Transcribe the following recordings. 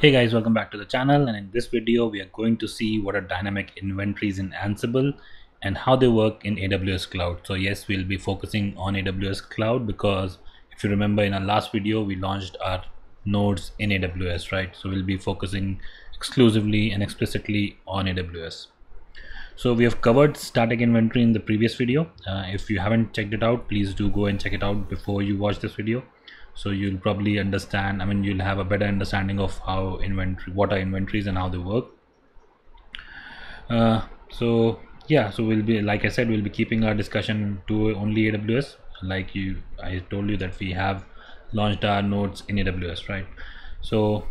Hey guys, welcome back to the channel and in this video we are going to see what are dynamic inventories in Ansible and how they work in AWS Cloud. So yes, we'll be focusing on AWS Cloud because if you remember in our last video we launched our nodes in AWS, right? So we'll be focusing exclusively and explicitly on AWS. So we have covered static inventory in the previous video. Uh, if you haven't checked it out, please do go and check it out before you watch this video. So you'll probably understand i mean you'll have a better understanding of how inventory what are inventories and how they work. Uh, so yeah so we'll be like i said we'll be keeping our discussion to only aws like you i told you that we have launched our nodes in aws right? So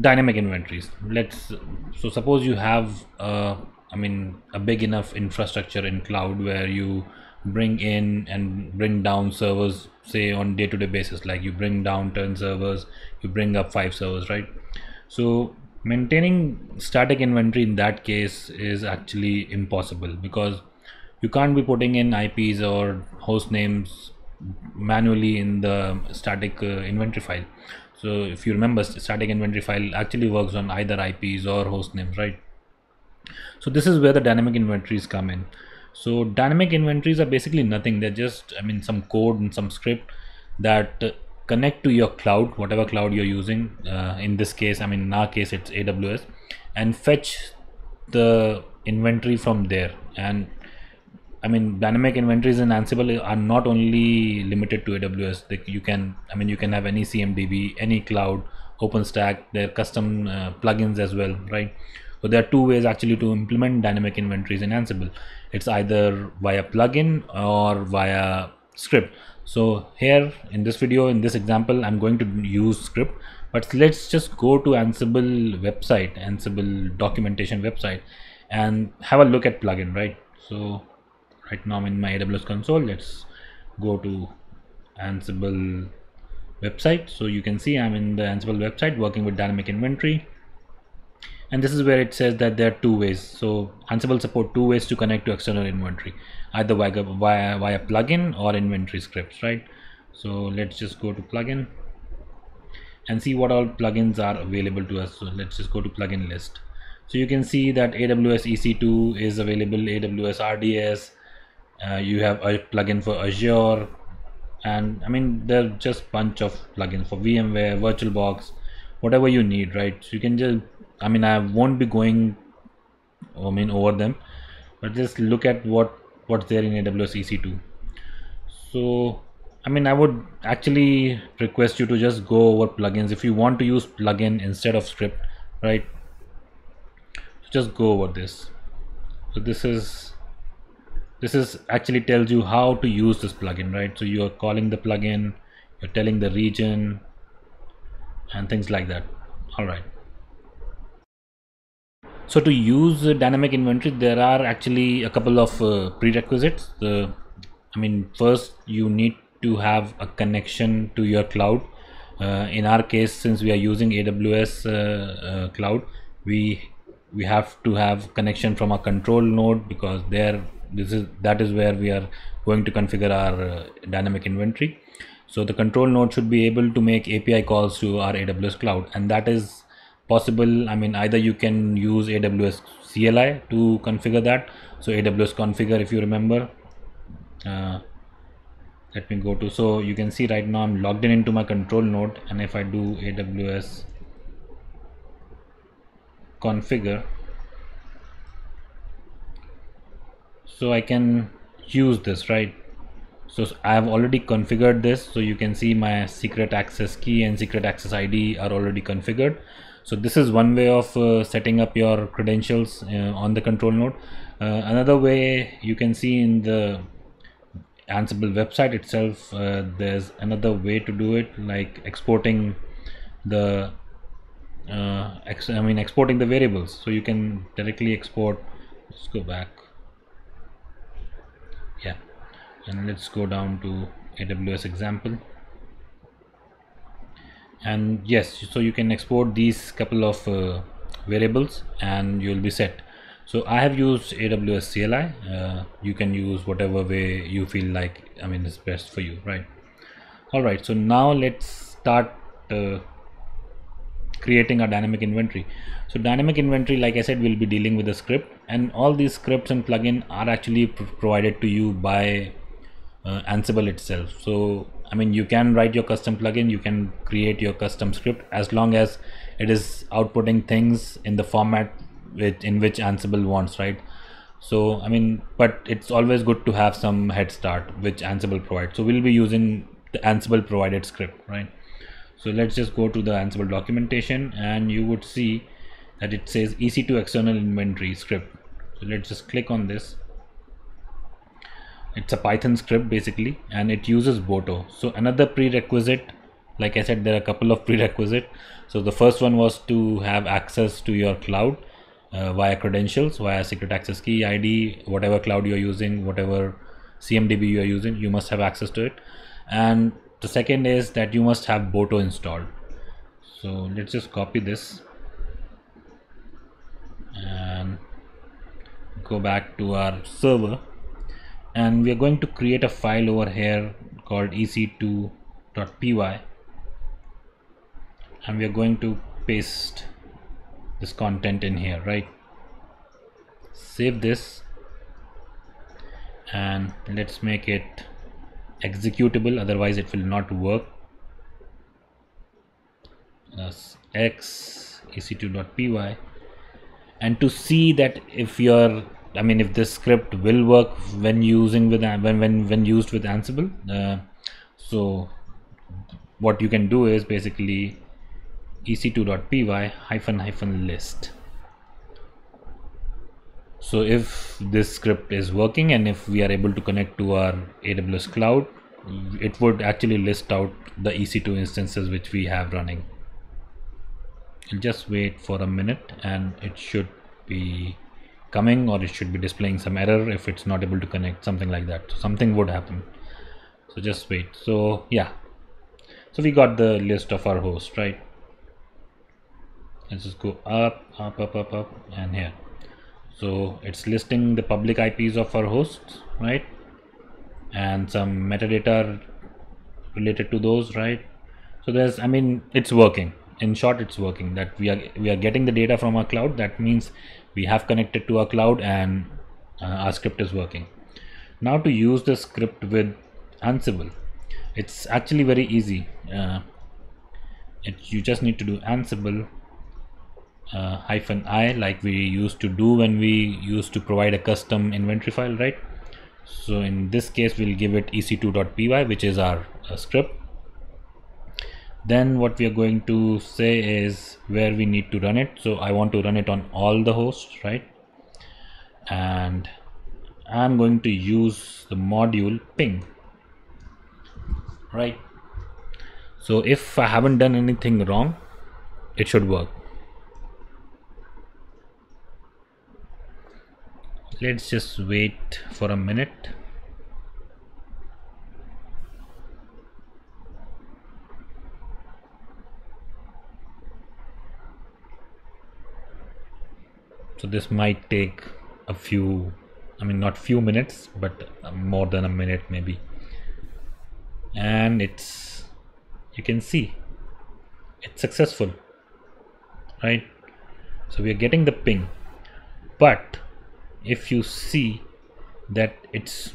dynamic inventories. Let's so suppose you have uh, i mean a big enough infrastructure in cloud where you bring in and bring down servers say on day-to-day basis. Like you bring down 10 servers you bring up five servers right? So maintaining static inventory in that case is actually impossible because you can't be putting in ips or host names manually in the static uh, inventory file so if you remember static inventory file actually works on either ips or host names right? So this is where the dynamic inventories come in. So dynamic inventories are basically nothing. They're just i mean some code and some script that uh, connect to your cloud whatever cloud you're using. Uh, in this case i mean in our case it's aws and fetch the inventory from there. And I mean, dynamic inventories in Ansible are not only limited to AWS. They, you can, I mean, you can have any CMDB, any cloud, OpenStack, their custom uh, plugins as well, right? So there are two ways actually to implement dynamic inventories in Ansible. It's either via plugin or via script. So here in this video, in this example, I'm going to use script, but let's just go to Ansible website, Ansible documentation website and have a look at plugin, right? So right now I'm in my AWS console. Let's go to Ansible website. So you can see I'm in the Ansible website working with dynamic inventory. And this is where it says that there are two ways. So ansible support two ways to connect to external inventory either via via, via plugin or inventory scripts right? So let's just go to plugin and see what all plugins are available to us. So let's just go to plugin list. So you can see that aws ec2 is available aws rds uh, you have a plugin for azure and i mean there are just bunch of plugins for vmware virtualbox whatever you need right? So you can just I mean I won't be going I mean over them but just look at what what's there in AWS EC2 so I mean I would actually request you to just go over plugins. If you want to use plugin instead of script right? So just go over this. So this is this is actually tells you how to use this plugin right? So you're calling the plugin you're telling the region and things like that. All right. So to use dynamic inventory there are actually a couple of uh, prerequisites. I mean first you need to have a connection to your cloud. Uh, in our case since we are using aws uh, uh, cloud we we have to have connection from a control node because there this is that is where we are going to configure our uh, dynamic inventory. So the control node should be able to make api calls to our aws cloud and that is possible. I mean either you can use aws cli to configure that. So aws configure if you remember uh, let me go to so you can see right now i'm logged in into my control node and if i do aws configure so i can use this right? So i have already configured this. So you can see my secret access key and secret access id are already configured. So this is one way of uh, setting up your credentials uh, on the control node. Uh, another way you can see in the ansible website itself uh, there's another way to do it like exporting the uh, I mean exporting the variables. So you can directly export let's go back yeah and let's go down to AWS example. And yes so you can export these couple of uh, variables and you'll be set. So i have used aws cli uh, you can use whatever way you feel like i mean it's best for you right? All right so now let's start uh, creating a dynamic inventory. So dynamic inventory like i said will be dealing with the script. And all these scripts and plugin are actually pr provided to you by uh, ansible itself. So i mean you can write your custom plugin you can create your custom script as long as it is outputting things in the format which in which ansible wants right? So i mean but it's always good to have some head start which ansible provides. So we'll be using the ansible provided script right? So let's just go to the ansible documentation and you would see that it says ec2 external inventory script. So let's just click on this it's a python script basically and it uses boto. So another prerequisite like i said there are a couple of prerequisite. So the first one was to have access to your cloud uh, via credentials via secret access key id whatever cloud you're using whatever cmdb you are using you must have access to it. And the second is that you must have boto installed. So let's just copy this and go back to our server and we are going to create a file over here called ec2.py and we are going to paste this content in here right? Save this. And let's make it executable otherwise it will not work. That's x ec2.py and to see that if you're I mean if this script will work when using with when when when used with Ansible uh, so what you can do is basically ec2.py hyphen hyphen list so if this script is working and if we are able to connect to our AWS cloud it would actually list out the EC2 instances which we have running. Just wait for a minute and it should be coming or it should be displaying some error if it's not able to connect something like that. So something would happen. So just wait. So yeah. So we got the list of our hosts right? Let's just go up up up up up and here. So it's listing the public IPs of our hosts right? And some metadata related to those right? So there's I mean it's working. In short it's working that we are we are getting the data from our cloud. That means we have connected to our cloud and uh, our script is working. Now to use the script with ansible. It's actually very easy. Uh, it, you just need to do ansible uh, hyphen i like we used to do when we used to provide a custom inventory file right? So in this case we'll give it ec2.py which is our uh, script then what we are going to say is where we need to run it. So I want to run it on all the hosts right? And I'm going to use the module ping right? So if I haven't done anything wrong it should work. Let's just wait for a minute so this might take a few I mean not few minutes but uh, more than a minute maybe. And it's you can see it's successful right? So we are getting the ping. But if you see that it's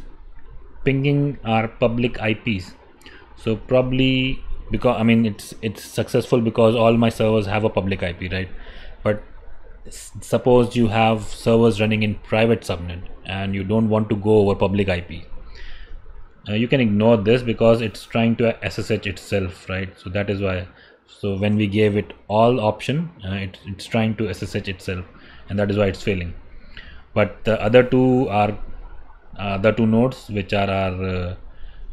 pinging our public IPs so probably because I mean it's it's successful because all my servers have a public IP right? But suppose you have servers running in private subnet and you don't want to go over public IP uh, you can ignore this because it's trying to SSH itself right? So that is why so when we gave it all option uh, it, it's trying to SSH itself and that is why it's failing. But the other two are uh, the two nodes which are our uh,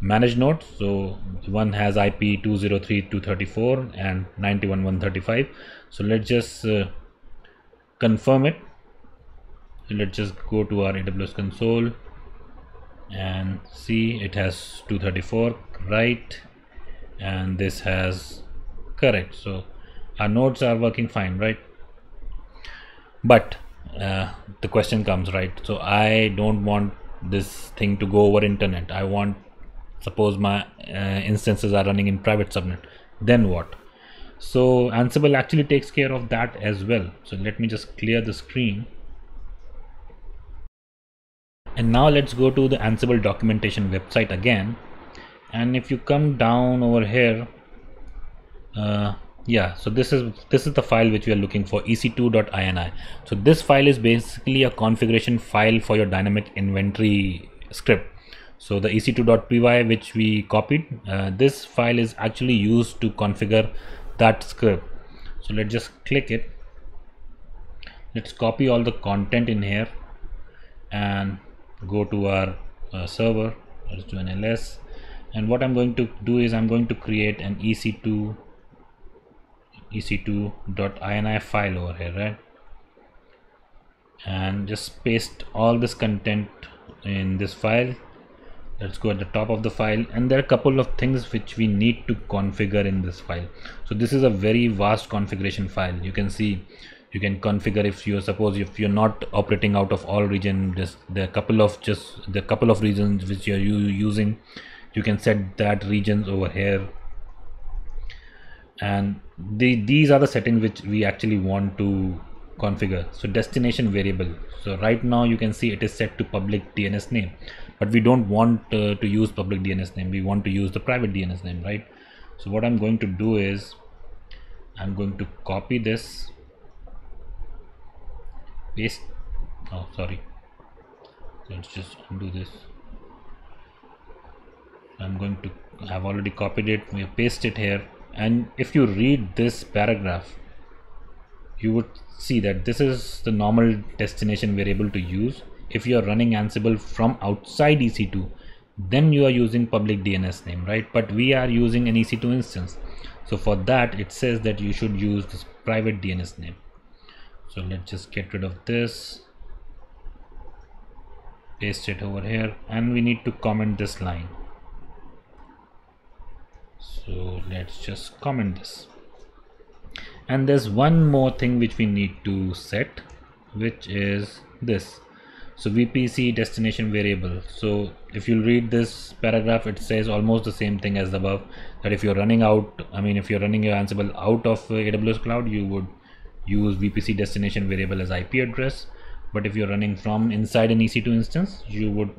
managed nodes. So one has IP 203.234 and 91.135 so let's just uh, confirm it. Let's just go to our AWS console and see. It has 234 right? And this has correct. So our nodes are working fine right? But uh, the question comes right? So I don't want this thing to go over internet. I want suppose my uh, instances are running in private subnet. Then what so Ansible actually takes care of that as well. So let me just clear the screen. And now let's go to the Ansible documentation website again. And if you come down over here uh, yeah so this is this is the file which we are looking for ec2.ini so this file is basically a configuration file for your dynamic inventory script. So the ec2.py which we copied uh, this file is actually used to configure that script. So let's just click it. Let's copy all the content in here and go to our uh, server. Let's do an ls. And what I'm going to do is I'm going to create an ec2 ec2.ini file over here right? And just paste all this content in this file let's go at the top of the file. And there are a couple of things which we need to configure in this file. So this is a very vast configuration file. You can see you can configure if you suppose if you're not operating out of all region just the couple of just the couple of regions which you're using. You can set that regions over here. And the, these are the settings which we actually want to configure. So destination variable. So right now you can see it is set to public DNS name but we don't want uh, to use public DNS name. We want to use the private DNS name right? So what I'm going to do is I'm going to copy this paste oh sorry. Let's just undo this. I'm going to I've already copied it we paste it here. And if you read this paragraph you would see that this is the normal destination variable to use if you are running Ansible from outside EC2 then you are using public DNS name right? But we are using an EC2 instance. So for that it says that you should use this private DNS name. So let's just get rid of this paste it over here and we need to comment this line. So let's just comment this. And there's one more thing which we need to set which is this so vpc destination variable. So if you read this paragraph it says almost the same thing as above that if you're running out i mean if you're running your ansible out of uh, aws cloud you would use vpc destination variable as ip address. But if you're running from inside an ec2 instance you would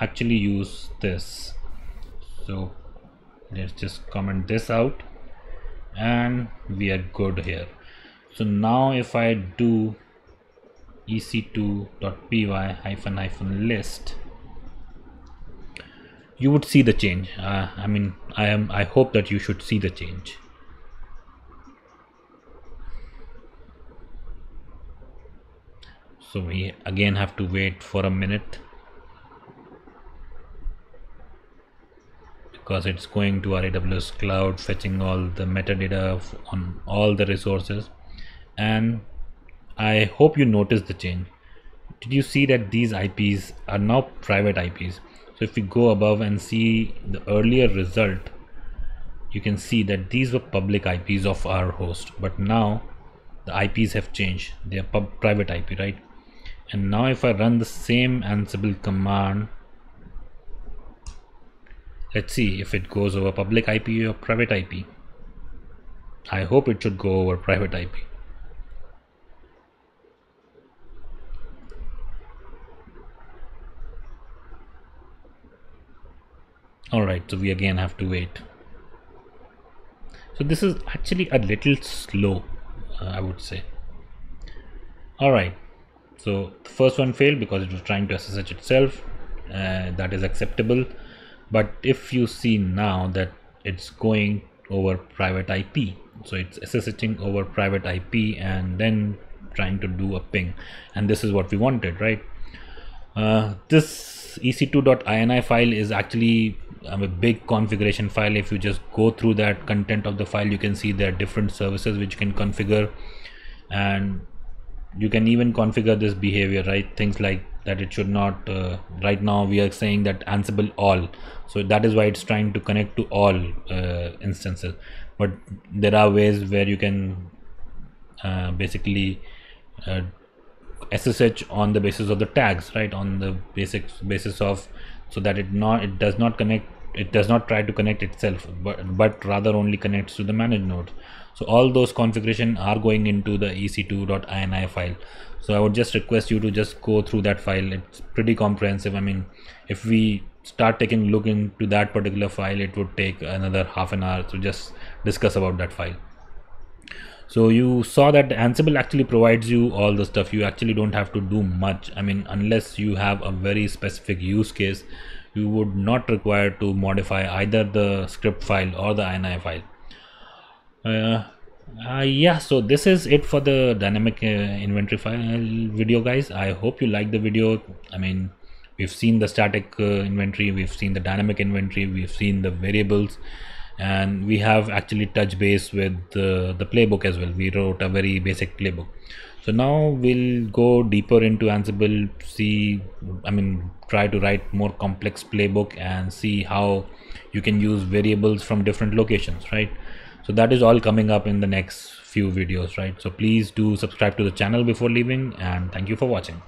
actually use this. So let's just comment this out. And we are good here. So now if I do ec2.py hyphen hyphen list. You would see the change. Uh, I mean I am I hope that you should see the change. So we again have to wait for a minute. Because it's going to our AWS cloud fetching all the metadata on all the resources. And I hope you noticed the change. Did you see that these IPs are now private IPs so if we go above and see the earlier result you can see that these were public IPs of our host. But now the IPs have changed. They are private IP right? And now if I run the same Ansible command Let's see if it goes over public IP or private IP. I hope it should go over private IP. Alright, so we again have to wait. So this is actually a little slow, uh, I would say. Alright, so the first one failed because it was trying to SSH itself. Uh, that is acceptable but if you see now that it's going over private IP so it's SSHing over private IP and then trying to do a ping and this is what we wanted right uh, this ec2.ini file is actually um, a big configuration file. If you just go through that content of the file you can see there are different services which you can configure. And you can even configure this behavior right? Things like that it should not uh, right now we are saying that ansible all. So that is why it's trying to connect to all uh, instances. But there are ways where you can uh, basically SSH uh, on the basis of the tags right? On the basic basis of so that it not it does not connect it does not try to connect itself but, but rather only connects to the manage node. So all those configuration are going into the ec2.ini file. So i would just request you to just go through that file. It's pretty comprehensive. I mean if we start taking look into that particular file it would take another half an hour to just discuss about that file. So you saw that ansible actually provides you all the stuff. You actually don't have to do much. I mean unless you have a very specific use case you would not require to modify either the script file or the ini file. Uh, uh, yeah so this is it for the dynamic uh, inventory file video guys. I hope you like the video. I mean we've seen the static uh, inventory we've seen the dynamic inventory we've seen the variables and we have actually touch base with uh, the playbook as well. We wrote a very basic playbook so now we'll go deeper into ansible see i mean try to write more complex playbook and see how you can use variables from different locations right? So that is all coming up in the next few videos right? So please do subscribe to the channel before leaving and thank you for watching